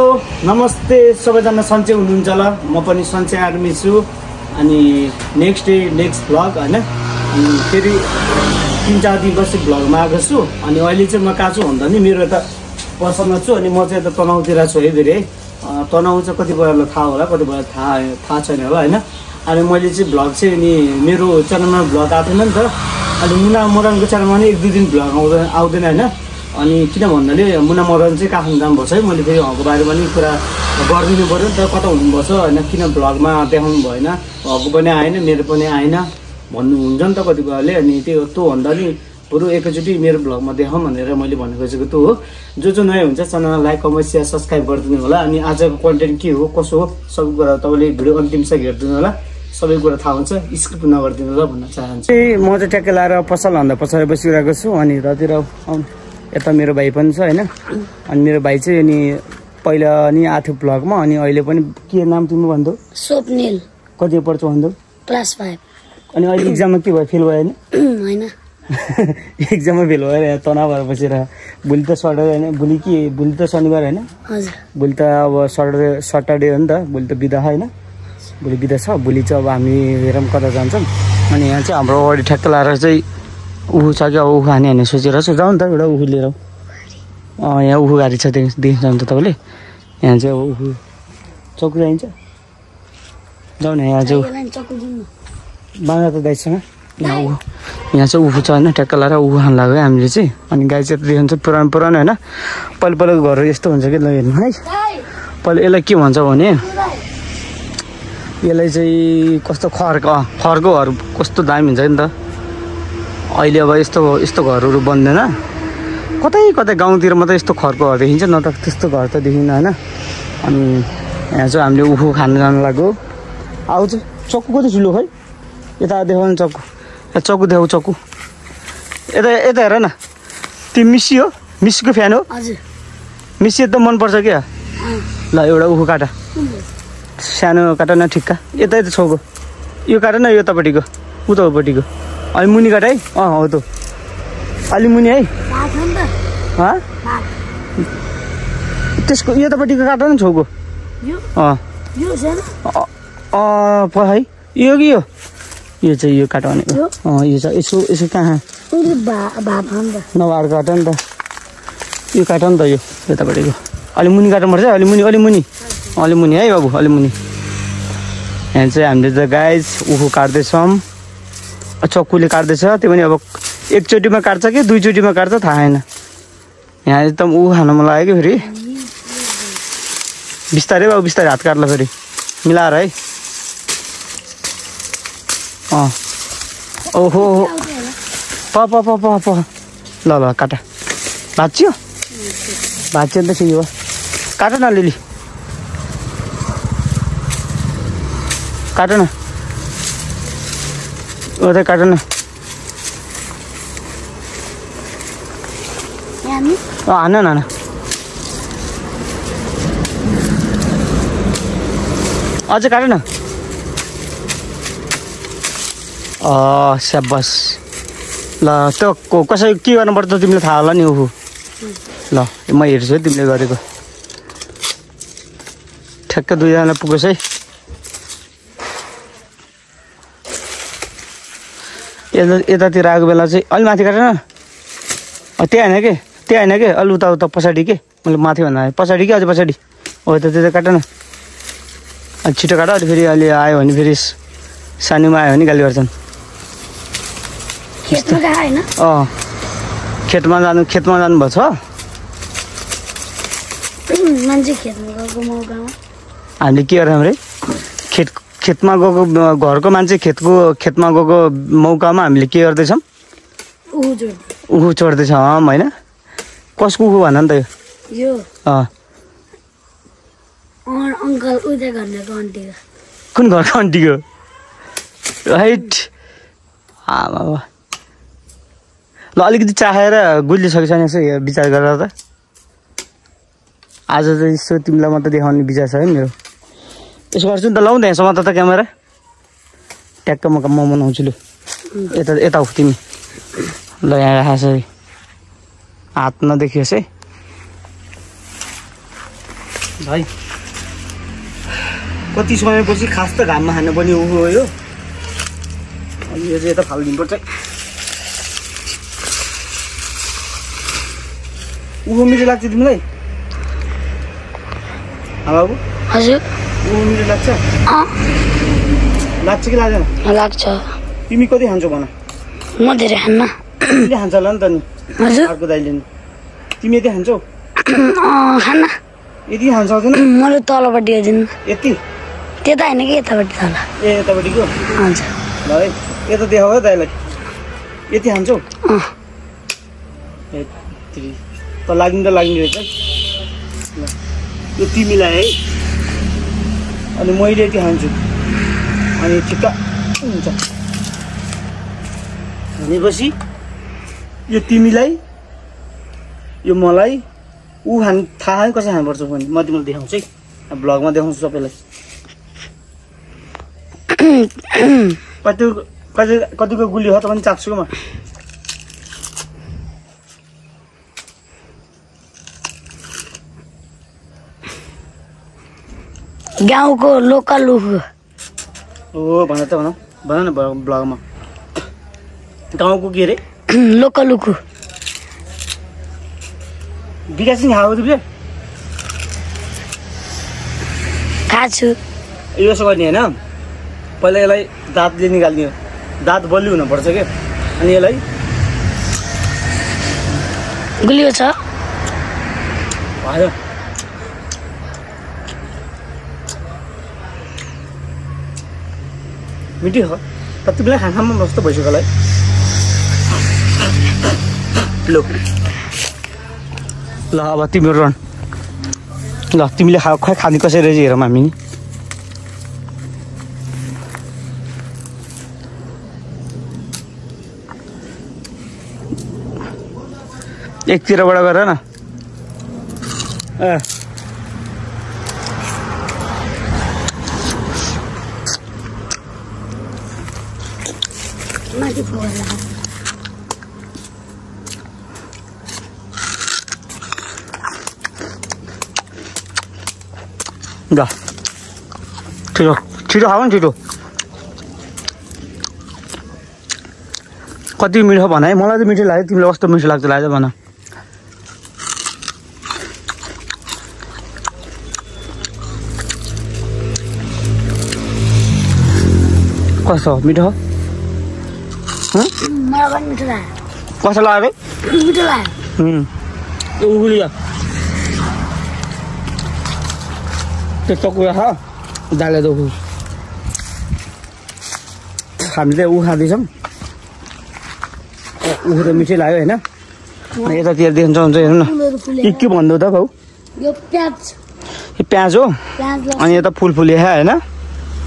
Hello नमस्ते सबैजना सन्चै हुनुहुन्छ होला। म पनि सन्चै आर्मी छु। अनि नेक्स्ट डे नेक्स्ट भ्लग होइन? अनि फेरि तिन चार दिनपछि भ्लगमा आएको छु। अनि अहिले चाहिँ म कहाँ छु भन्दा नि मेरो यता पसलमा छु। अनि म चाहिँ यता तनाउतिर छु है फेरि। है तनाउ चाहिँ कतिपयलाई थाहा होला कतिपय थाहा थाहा छैन होला होइन? अनि मैले चाहिँ भ्लग चाहिँ नि मेरो च्यानलमा भ्लग आएको थिएन नि त। अनि मुना मोरनको च्यानलमा नि एक दुई दिन भ्लग आउँदैन आउँदैन होइन? अनि किन भन्नाले मुना मदन चाहिँ काठमाडौँ जानुपर्छ है। मैले फेरि उहाँको बारेमा पनि कुरा गरिदिनु पऱ्यो नि त। कता हुनुपर्छ होइन? किन भ्लगमा देखाउनु भएन? उहाँको पनि आएन मेरो पनि आएन भन्नुहुन्छ नि त कतिपयले। अनि त्यो त्यो भन्दा नि बरु एकैचोटि मेरो भ्लगमा देखाउँ भनेर मैले भनेको चाहिँ त्यो हो। जो जो नयाँ हुन्छ च्यानललाई लाइक कमेन्ट सेयर सब्सक्राइब गरिदिनु होला। अनि आजको कन्टेन्ट के हो कसो हो सबै कुरा तपाईँले भिडियो अन्तिमसम्म हेरिदिनु होला। सबै कुरा थाहा हुन्छ। स्किप नगरिदिनु होला भन्न चाहन्छु। म चाहिँ ट्याक्कै लाएर पसलभन्दा पछाडि बसिरहेको छु। अनि यतातिर यता मेरो भाइ पनि छ होइन? अनि मेरो भाइ चाहिँ अनि पहिला नि थियो भ्लगमा अनि अहिले पनि के नाम तिम्रो भन्थ्यो स्वप्निल। कति पढ्छ भन्थ्यो क्लास फाइभ। अनि अहिले इक्जाममा के भयो? फेल भयो होइन होइन। इक्जाममा फेल भएर यहाँ तनाव भएर बसेर। भोलि त सटरडे होइन। भोलि के? भोलि त शनिबार होइन? भोलि त अब सटरडे सटरडे हो नि त। भोलि त बिदा होइन? भोलि बिदा छ। भोलि चाहिँ अब हामी हेरौँ कता जान्छौँ। अनि यहाँ चाहिँ हाम्रो अगाडि ठ्याक्क लाएर चाहिँ उखु छ कि अब उखु हाने हाने सोचेर छ जाउँ न त एउटा उखु लिएर। अँ यहाँ उखु गाडी छ देखि देखिन्छ त तपाईँले। यहाँ चाहिँ अब उखु चौकी चाहिन्छ जाउँ न यहाँ चाहिँ चक्कु बाँधा त दाइसँग। यहाँ यहाँ चाहिँ उखु छ होइन ट्याक्क लाएर उखु खानु लाग्यो हामीले चाहिँ। अनि गाई चाहिँ देखिन्छ पुरानो पुरानो होइन। पहिला पहिलाको घर यस्तो हुन्छ कि ल हेर्नु है। पहिला यसलाई के भन्छ भने यसलाई चाहिँ कस्तो खरको खरको घर कस्तो दामी हुन्छ नि त। अहिले अब यस्तो यस्तो घरहरू बन्दैन। कतै कतै गाउँतिर मात्रै यस्तो खरको घर देखिन्छ न त त्यस्तो घर त देखिन्न होइन? अनि यहाँ चाहिँ हामीले उखु खानु जानु लाग्यो। आउँछ चक्कु कति ठुलो खै? यता देखाउनु चक्कु। चक्कु देखाउ चक्कु। यता यता हेर न। तिमी मिसी हो मिसीको फ्यान हो। हजुर। मिसी एकदम मनपर्छ क्या? ल एउटा उखु काटा। सानो काट न ठिक्का। यता यता छेउको यो काट न यो उतापट्टिको अलि मुनि काट है अँ हो त अलि मुनि है त्यसको यतापट्टिको काट न छेउको अँ है यो कि यो यो चाहिँ यो काट? अँ यो छ यसो यसो कहाँ उसले भा भात हो नि त नभएर काट नि त यो काट नि त यो यतापट्टिको अलि मुनि काट्नुपर्छ है अलि मुनि अलि मुनि अलि मुनि है बाबु अलि मुनि यहाँ चाहिँ हामीले त गाइज उखु काट्दैछौँ चक्कुले काट्दैछ त्यो पनि अब एकचोटिमा काट्छ कि दुईचोटिमा काट्छ थाहा छैन। यहाँ एकदम ऊ खानु मन लाग्यो कि फेरि। बिस्तारै बाबु बिस्तारै हात काट्ला फेरि। मिलाएर है। अँ। ओहो प प प प ल ल काट। भाँच्यो? भाँच्यो त ठिक हो। काट न अलिअलि काट न। उता काट न। हान न हान अझै काट न। अँ स्याबास ल त्यो को- कसै के गर्नुपर्छ तिमीलाई थाहा होला नि ऊ ल म हेर्छु है तिमीले गरेको। ठ्याक्क दुईजना पुगोस् है। यता यतातिर आएको बेला चाहिँ अलि माथि काटेन। त्यही होइन कि? त्यही होइन कि? अलि उता उता पछाडि के? मैले माथि भन्दा पछाडि कि? अझ पछाडि। हो यता त्यता काट न अलि छिटो काट अलि फेरि अहिले आयो भने फेरि सानोमा आयो भने गाली गर्छन्। अँ खेतमा जानु खेतमा जानुभएको छ? हामीले के गर्छौँ रे? खेत खेतमा गएको घरको मान्छे खेतको खेतमा गएको मौकामा हामीले के गर्दैछौँ? उखु चढ्दैछौँ होइन? कसको उखु भन नि त यो? कुन घरको आन्टीको? राइट। आमा। ल अलिकति चाहेर गुलिसकेको छैन यसो विचार गरेर त। आज चाहिँ यसो तिमीलाई मात्रै देखाउने विचार छ है मेरो। यसो गर्छु नि त लाउँ त्यहाँसम्म त त क्यामेरा। ट्याक्क म म बनाउँछु लु। यता यता हो तिमी। ल यहाँ राखेको छ हात नदेखियोस् है। भाइ कति समयपछि खास त घाममा खानु पनि उ हो यो अनि यो चाहिँ यता फालिदिनुपर्छ। ऊ मिठो लाग्छ तिमीलाई। बाबु। हजुर। मिठो लाग्छ? लाग्छ कि लाग्दैन? लाग्छ। तिमी कति खान्छौ भन? म धेरै खान्न। तिमीले खान्छ होला नि त नि। अर्को दाइले नि। तिमी यति खान्छौ? खान्न। यति खान्छ हुँदैन मैले तलपट्टि दिनु यति? त्यता होइन कि यतापट्टि तल? ए यतापट्टिको? हुन्छ। ल है यता देखाऊ है दाइलाई। यति खान्छौ? त लाग्नु त लाग्ने रहेछ ल यो तिमीलाई है अनि मैले यति खान्छु अनि ठिक्क हुन्छ। भनेपछि यो तिमीलाई यो मलाई ऊ खानु थाहा कसरी खानुपर्छ भने म तिमीलाई देखाउँछु है। अब भ्लगमा देखाउँछु सबैलाई। कति कतिको गुली हो त पनि चाख्छु म? गाउँको लोकल उखु ओ भन त भन। भन न भ्लगमा गाउँको के अरे? लोकल उखु विकास सिंह खाएको तिमीले? खाछु यो यसो गर्ने होइन? पहिला यसलाई दाँतले निकाल्ने हो दाँत बलियो हुनुपर्छ क्या अनि यसलाई? गुलियो छ। हजुर मिठी हो तिमीलाई खाना खानमा जस्तो भइसक्यो होला है लो ल अब तिम्रो रन ल तिमीले खा खै खाने कसरी हेरौँ हामी एकतिरबाट गर न ए माथि फोहोर ल छिटो छिटो खाऊ न छिटो कति मिठो भन है मलाई त मिठो लाग्यो तिमीलाई कस्तो मिठो लाग्छ लाग्छ भन कस्तो मिठो कस्तो लाग्यो मिठो लाग्यो अरे उगुलिया त्यस्तो कुरा छ। दाले दो। हामीले ऊ खाँदैछौँ। ऊ त मिठै लाग्यो होइन। यतातिर देखिन्छ हुन्छ हेर्नु न। के के भन्दै त भाउ? यो प्याज। यो प्याज हो? प्याज अनि यता फुल फुले होइन?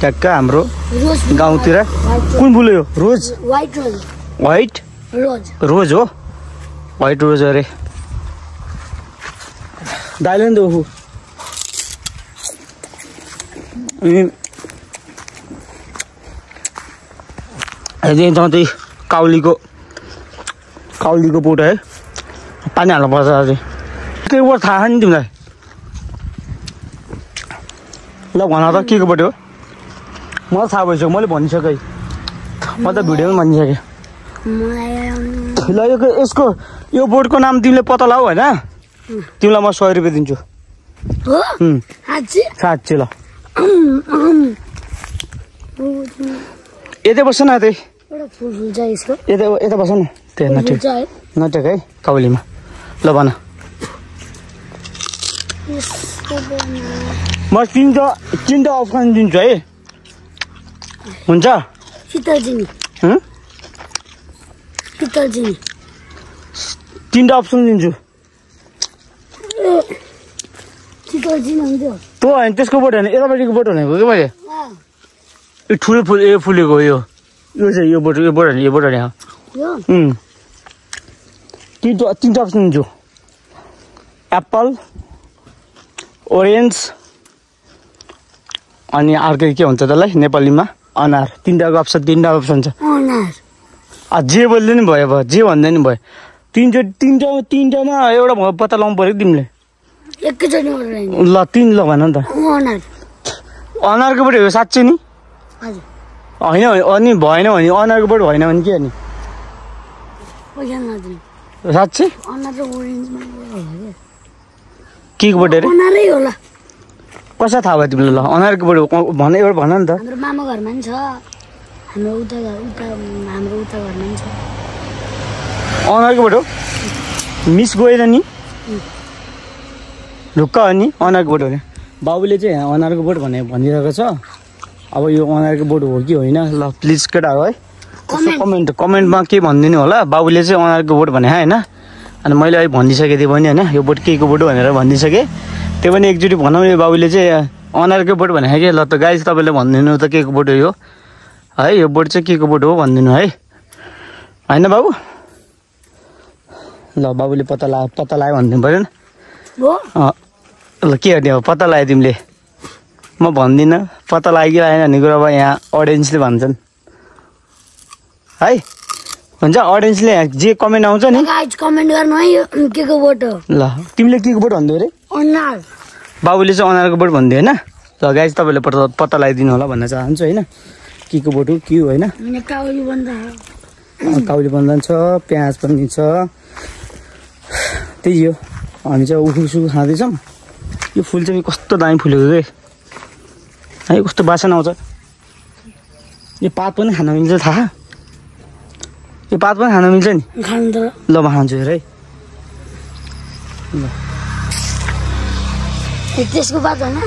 ट्याक्क हाम्रो गाउँतिर। कुन फुल हो यो? रोज? व्हाइट रोज। वाइट रोज रोज हो वाइट रोज अरे दाइले नि त ऊ अनि जाँदै काउलीको काउलीको बोट है पानी हाल्नुपर्छ अझै के को थाहा छ नि तिमीलाई ल भन त के को बोट हो मलाई थाहा भइसक्यो मैले भनिसकेँ म त भिडियोमा भनिसकेँ मलाई ल यो यसको यो बोर्डको नाम तिमीले पत्ता लगाऊ होइन? तिमीलाई म सय रुपियाँ दिन्छु। साँच्ची ल। यतै बस्छ न यतै। यता यता बस्छ न। त्यो नटेक नटेक है। काउलीमा ल भन। म तिनवटा तिनवटा अप्सन दिन्छु है। हुन्छ? शीतल चिनी तिनवटा अप्सन दिन्छु शीतल चिनी हुन्थ्यो तँ होइन त्यसको बोट होइन यतापट्टिको बोट भनेको कि मैले यो ठुलो फुल यो फुलेको यो यो चाहिँ यो बोट यो बोट होइन यो बोट होइन. तिनवटा तिनवटा अप्सन दिन्छु एप्पल ओरेन्ज अनि अर्कै के भन्छ त्यसलाई नेपालीमा अनार तिनवटाको अप्सन तिनवटा अप्सन छ अनार जे बोल्दै नि भयो अब जे भन्दै नि भयो। तिनचोटि तिनवटा तिनवटामा एउटा भयो पत्ता लगाउनु पऱ्यो तिमीले? एकैचोटि ल तिन ल भन नि त अनार। अनारको बोट हो साँच्चै नि? होइन अनि भएन भने अनारको बोट भएन भने के अनि साँच्चै? भयो के? अरे? अनारै होला। कसै थाहा भयो तिमीलाई ल? अनारको बोट हो भन एउटा भन नि त। मामा घरमा पनि छ। हाम्रो उता उता हाम्रो उता घरमा पनि छ हो मिस गएन नि ढुक्क हो नि अनारको बोट हो अरे बाबुले चाहिँ यहाँ अनारको बोट भने भनिरहेको छ अब यो अनारको बोट हो कि होइन ल प्लिज केटाहरू है यसो कमेन्ट कमेन्टमा के भनिदिनु होला बाबुले चाहिँ अनारको बोट भने होइन अनि मैले अहिले भनिदिइसकेँ त्यो पनि होइन यो बोट के को बोट हो भनेर भनिदिइसकेँ त्यो पनि एकचोटि भनौँ यो बाबुले चाहिँ अनारको बोट भने कि ल त गाइस तपाईँले भनिदिनु त के को बोट हो यो है यो बोट चाहिँ के को बोट हो भनिदिनु है। होइन बाबु? ल बाबुले पत्ता ला पत्ता लगायो भनिदिनु पऱ्यो ल के गर्ने अब पत्ता लगायो तिमीले। म भन्दिनँ पत्ता लाग्यो कि लागेन भन्ने कुरो अब यहाँ अडियन्सले भन्छन्। है? हुन्छ अडियन्सले जे कमेन्ट आउँछ नि। कमेन्ट गर्नु है यो के को बोट हो? ल तिमीले के को बोट भन्थ्यौ अरे अनार। बाबुले चाहिँ अनारको बोट भन्थ्यो होइन? ल गाइज तपाईँले पत्ता पत्ता लगाइदिनु होला भन्न चाहन्छु होइन? के को बोट हो के होइन काउली बन्द अँ, काउली बन्धन छ प्याज पनि छ। त्यही हो। हामी चाहिँ उखु सुखु खाँदैछौँ। यो फुल चाहिँ कस्तो दामी फुलेको के है कस्तो बासन आउँछ। यो पात पनि खान मिल्छ थाहा? यो पात पनि खान मिल्छ नि? ल म खान्छु हेर है। त्यसको बात होइन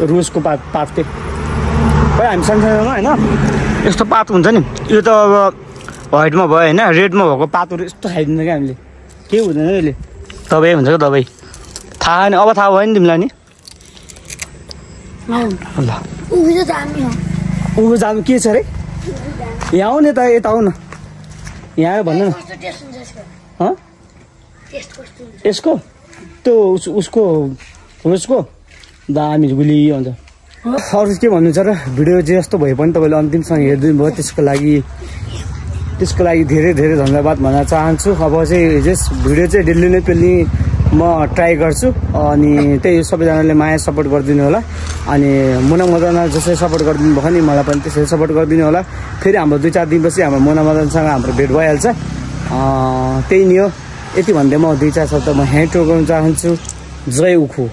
रोजको पात पात के खै हामी सानसानोमा होइन? यस्तो पात हुन्छ नि। यो त अब व्हाइटमा भयो होइन रेडमा भएको पातहरू यस्तो खाइदिन्छ क्या हामीले। केही हुँदैन यसले। दबाई हुन्छ क्या दबाई? थाहा नि अब थाहा भयो नि तिमीलाई नि। हौ। ल। त जानु के छ अरे यहाँ आऊ न यता यता आऊ न यहाँ आयो भन्नु न। कस्तो टेस्ट हुन्छ यसको हँ टेस्ट कस्तो हुन्छ यसको? त्यो उस उसको रोजको दामी गुली हुन्छ अरू के भन्नु छ र? भिडियो जे जस्तो भए पनि तपाईँले अन्तिमसँग हेरिदिनु भयो त्यसको लागि त्यसको लागि धेरै धेरै धन्यवाद भन्न चाहन्छु। अब चाहिँ जस भिडियो चाहिँ डेली नै पेल्ने म ट्राई गर्छु अनि त्यही सबैजनाले माया सपोर्ट गरिदिनु होला। अनि मुना मदन जसरी सपोर्ट गरिदिनु भयो नि मलाई पनि त्यसरी सपोर्ट गरिदिनु होला। फेरि हाम्रो दुई चार दिनपछि हाम्रो मुना मदनसँग हाम्रो भेट भइहाल्छ। त्यही नै हो। यति भन्दै म दुई चार शब्द म ह्यान्ड टोकाउन चाहन्छु। जय उखु।